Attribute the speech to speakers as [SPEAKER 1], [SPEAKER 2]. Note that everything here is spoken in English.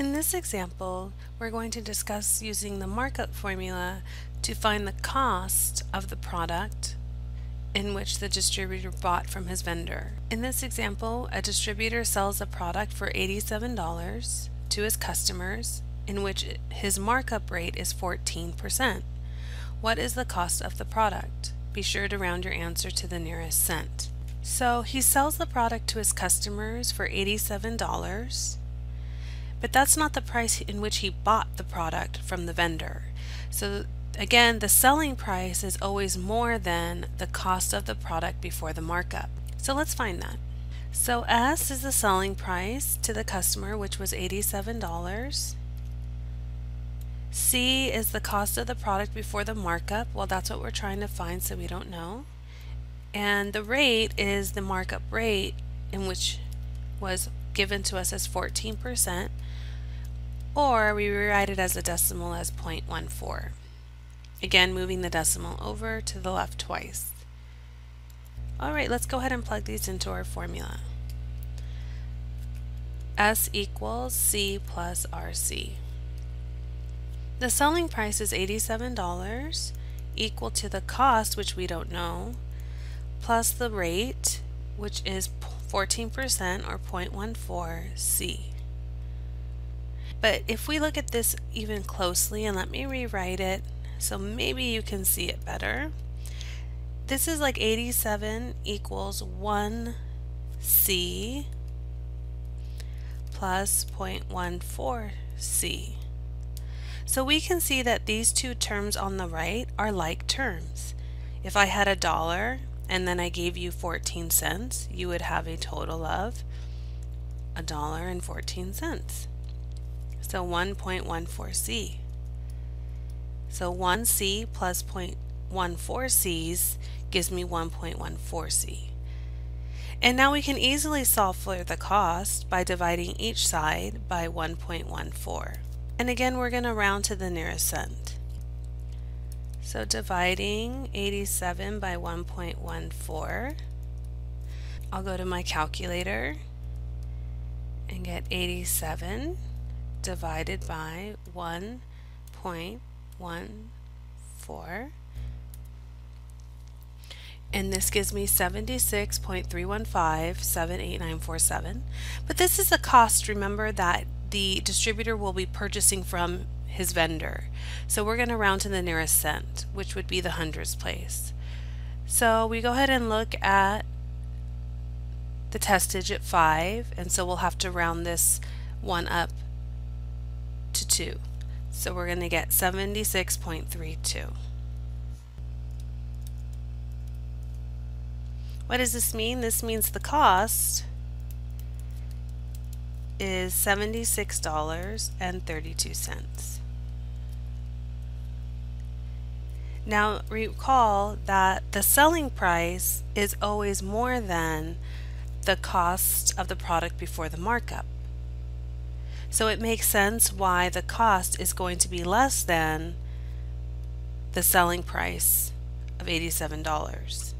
[SPEAKER 1] In this example, we're going to discuss using the markup formula to find the cost of the product in which the distributor bought from his vendor. In this example, a distributor sells a product for $87 to his customers in which his markup rate is 14%. What is the cost of the product? Be sure to round your answer to the nearest cent. So he sells the product to his customers for $87 but that's not the price in which he bought the product from the vendor. So again, the selling price is always more than the cost of the product before the markup. So let's find that. So S is the selling price to the customer, which was $87. C is the cost of the product before the markup. Well, that's what we're trying to find, so we don't know. And the rate is the markup rate in which was given to us as 14% or we rewrite it as a decimal as 0.14. Again, moving the decimal over to the left twice. Alright, let's go ahead and plug these into our formula. S equals C plus RC. The selling price is $87 equal to the cost, which we don't know, plus the rate, which is 14% or 0.14 C. But if we look at this even closely, and let me rewrite it so maybe you can see it better. This is like 87 equals 1c plus 0.14c. So we can see that these two terms on the right are like terms. If I had a dollar and then I gave you 14 cents, you would have a total of a dollar and 14 cents. So 1.14c. So 1c plus 0.14 c's gives me 1.14c. And now we can easily solve for the cost by dividing each side by 1.14. And again, we're going to round to the nearest cent. So dividing 87 by 1.14, I'll go to my calculator and get 87 divided by 1.14 and this gives me 76.315 but this is a cost remember that the distributor will be purchasing from his vendor so we're going to round to the nearest cent which would be the hundreds place so we go ahead and look at the test digit 5 and so we'll have to round this one up to 2. So we're going to get 76.32. What does this mean? This means the cost is $76.32. Now recall that the selling price is always more than the cost of the product before the markup. So it makes sense why the cost is going to be less than the selling price of $87.